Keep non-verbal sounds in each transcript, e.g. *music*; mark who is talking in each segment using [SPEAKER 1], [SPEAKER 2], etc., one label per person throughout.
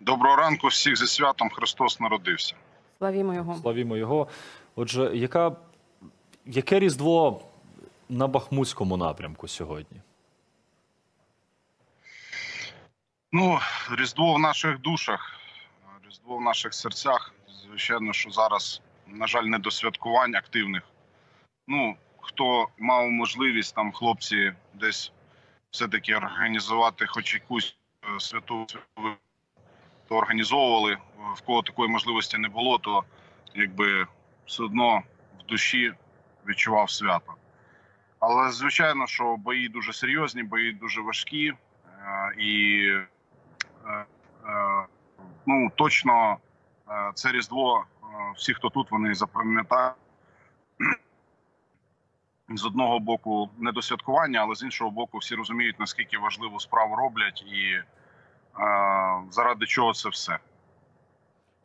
[SPEAKER 1] Доброго ранку, всіх зі святом Христос народився.
[SPEAKER 2] Славімо його.
[SPEAKER 3] Славімо його. Отже, яка, яке різдво на Бахмутському напрямку сьогодні?
[SPEAKER 1] Ну, Різдво в наших душах, Різдво в наших серцях. Звичайно, що зараз, на жаль, не до святкувань активних. Ну, хто мав можливість, там хлопці десь все-таки організувати хоч якусь е, святу, святу, то організовували. В кого такої можливості не було, то якби все одно в душі відчував свято. Але звичайно, що бої дуже серйозні, бої дуже важкі. е, І е, е, ну точно це різдво. Всі, хто тут, вони запам'ятають з одного боку не до святкування, але з іншого боку, всі розуміють наскільки важливу справу роблять, і заради чого це все.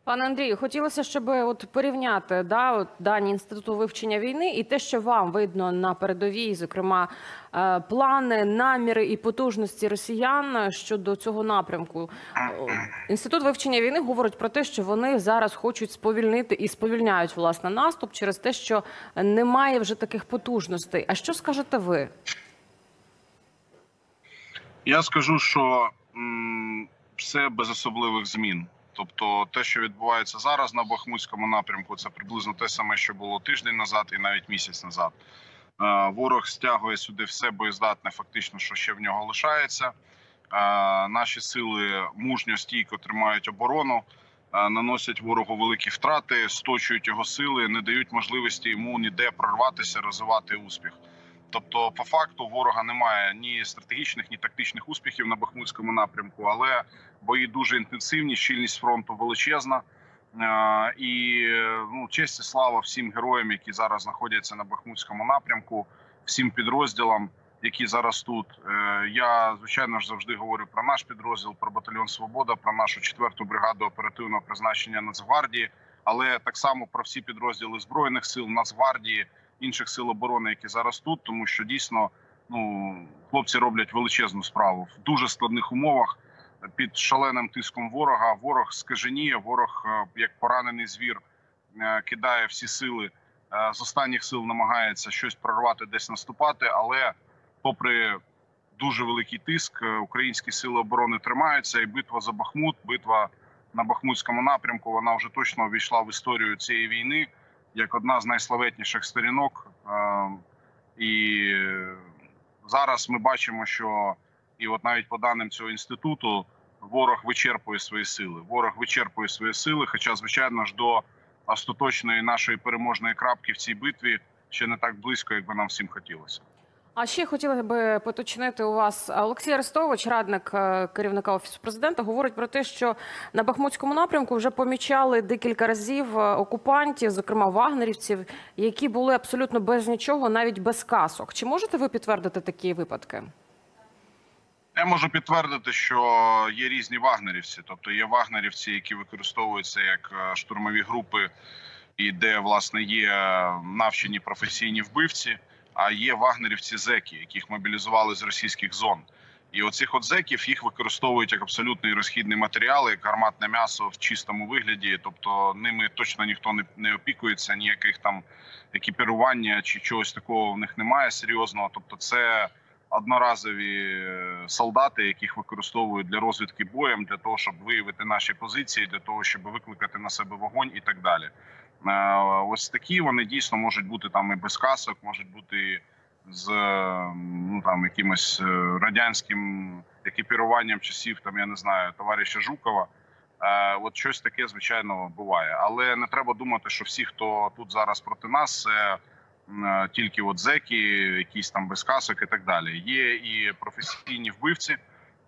[SPEAKER 2] Пане Андрію, хотілося, щоб от порівняти да, от дані інституту вивчення війни і те, що вам видно на передовій, зокрема е, плани, наміри і потужності росіян щодо цього напрямку. Інститут вивчення війни говорить про те, що вони зараз хочуть сповільнити і сповільняють власне наступ через те, що немає вже таких потужностей. А що скажете ви?
[SPEAKER 1] Я скажу, що все без особливих змін. Тобто, те, що відбувається зараз на Бахмутському напрямку, це приблизно те саме, що було тиждень назад і навіть місяць назад. Е, Ворог стягує сюди все боєздатне, фактично, що ще в нього лишається. Е, Наші сили мужньо стійко тримають оборону, е, наносять ворогу великі втрати, сточують його сили, не дають можливості йому ніде прорватися, розвивати успіх. Тобто, по факту, ворога немає ні стратегічних, ні тактичних успіхів на Бахмутському напрямку, але бої дуже інтенсивні, щільність фронту величезна. Е, І ну, честь і слава всім героям, які зараз знаходяться на Бахмутському напрямку, всім підрозділам, які зараз тут. Е, Я звичайно ж завжди говорю про наш підрозділ, про батальйон Свобода, про нашу четверту бригаду оперативного призначення Нацгвардії, але так само про всі підрозділи збройних сил, Нацгвардії, інших сил оборони, які зараз тут, тому що дійсно ну хлопці роблять величезну справу в дуже складних умовах під шаленим тиском ворога. Ворог скаженіє, ворог е, як поранений звір е, кидає всі сили е, з останніх сил, намагається щось прорвати, десь наступати. Але, попри дуже великий тиск, українські сили оборони тримаються. І битва за Бахмут, битва на Бахмутському напрямку, вона вже точно увійшла в історію цієї війни як одна з найславетніших сторінок. Е, І зараз ми бачимо, що і от навіть по даним цього інституту ворог вичерпує свої сили. Ворог вичерпує свої сили. Хоча, звичайно ж, до остаточної нашої переможної крапки в цій битві ще не так близько, як би нам всім хотілося.
[SPEAKER 2] А ще хотіла би поточнити у вас Олексій Арестович, радник е, керівника офісу президента, говорить про те, що на Бахмутському напрямку вже помічали декілька разів е, окупантів, зокрема вагнерівців, які були абсолютно без нічого, навіть без касок. Чи можете ви підтвердити такі випадки?
[SPEAKER 1] Я можу підтвердити, що є різні вагнерівці, тобто є вагнерівці, які використовуються як е, штурмові групи, і де власне є навчені професійні вбивці. А є вагнерівці зеки, яких мобілізували з російських зон. І оцих от зеків їх використовують як абсолютний розхідний матеріал, як гарматне м'ясо в чистому вигляді. Тобто ними точно ніхто не, не опікується, ніяких там екіпірування чи чогось такого в них немає серйозного. Тобто, це одноразові е, солдати, яких використовують для розвідки боєм, для того, щоб виявити наші позиції, для того, щоб викликати на себе вогонь і так далі. Е, Ось такі вони дійсно можуть бути там і без касок, можуть бути з ну там якимось е, радянським екіпіруванням часів, там я не знаю, товариша Жукова. Е, От щось таке, звичайно, буває. Але не треба думати, що всі, хто тут зараз проти нас, це тільки от зеки, якісь там без касок і так далі. Є і професійні вбивці.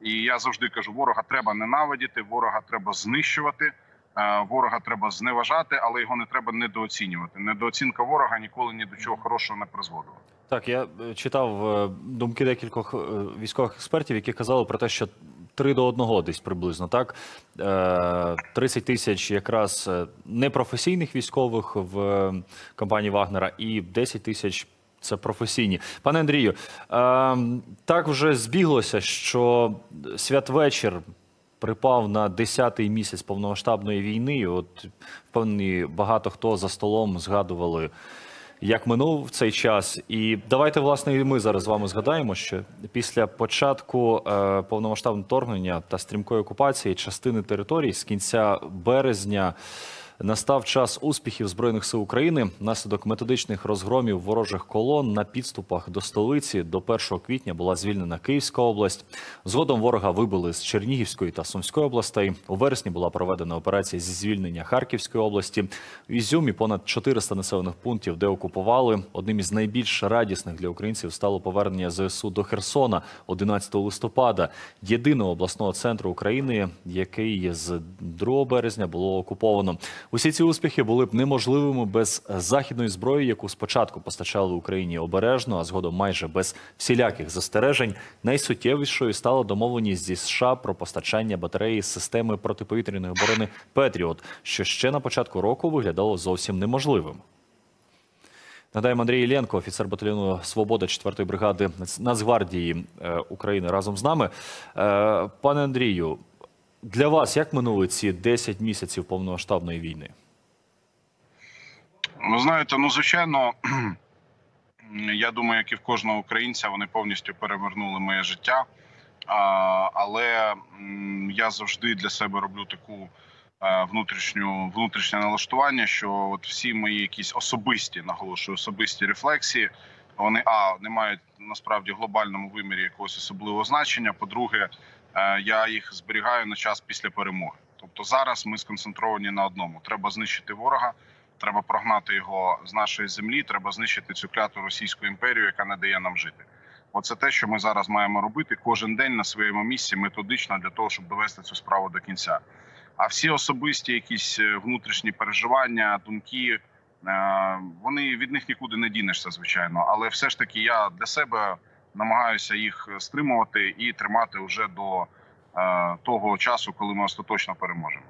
[SPEAKER 1] І я завжди кажу: ворога треба ненавидіти, ворога треба знищувати. Е, Ворога треба зневажати, але його не треба недооцінювати. Недооцінка ворога ніколи ні до чого хорошого не призводила.
[SPEAKER 3] Так, я е, читав е, думки декількох військових експертів, які казали про те, що 3 до 1 десь приблизно так. Е, 30 тисяч якраз непрофесійних військових в компанії Вагнера і 10 тисяч. Це професійні. Пане Андрію, е, так вже збіглося, що святвечір припав на 10-й місяць повномасштабної війни. От впевнений, багато хто за столом згадували, як минув цей час. І давайте, власне, і ми зараз з вами згадаємо, що після початку е, повномасштабного вторгнення та стрімкої окупації частини територій з кінця березня. Настав час успіхів збройних сил України внаслідок методичних розгромів ворожих колон на підступах до столиці. До 1 квітня була звільнена Київська область. Згодом ворога вибили з Чернігівської та Сумської областей. У вересні була проведена операція зі звільнення Харківської області. В Ізюмі понад 400 населених пунктів, де окупували. Одним із найбільш радісних для українців стало повернення ЗСУ до Херсона 11 листопада, єдиного обласного центру України, який з 2 березня було окуповано. Усі ці успіхи були б неможливими без західної зброї, яку спочатку постачали Україні обережно, а згодом майже без всіляких застережень. Найсуттєвішою стала домовленість зі США про постачання батареї з системи протиповітряної оборони Петріот, що ще на початку року виглядало зовсім неможливим. Нагадаємо, Андрій Іллєнко, офіцер батальйону Свобода 4-ї бригади Нац- Нацгвардії е, України, разом з нами. Е, Пане Андрію, для вас як минули ці 10 місяців повномасштабної війни?
[SPEAKER 1] Ви знаєте, ну звичайно, *clears throat* я думаю, як і в кожного українця, вони повністю перевернули моє життя. Але я завжди для себе роблю таку е, внутрішню внутрішнє налаштування, що от всі мої якісь особисті, наголошую, особисті рефлексії, вони а не мають насправді глобальному вимірі якогось особливого значення. По-друге, я їх зберігаю на час після перемоги. Тобто зараз ми сконцентровані на одному: треба знищити ворога. Треба прогнати його з нашої землі. Треба знищити цю кляту російську імперію, яка не дає нам жити. Оце те, що ми зараз маємо робити кожен день на своєму місці, методично для того, щоб довести цю справу до кінця. А всі особисті якісь е, внутрішні переживання, думки, е, вони від них нікуди не дінешся, звичайно. Але все ж таки я для себе намагаюся їх стримувати і тримати вже до е, того часу, коли ми остаточно переможемо.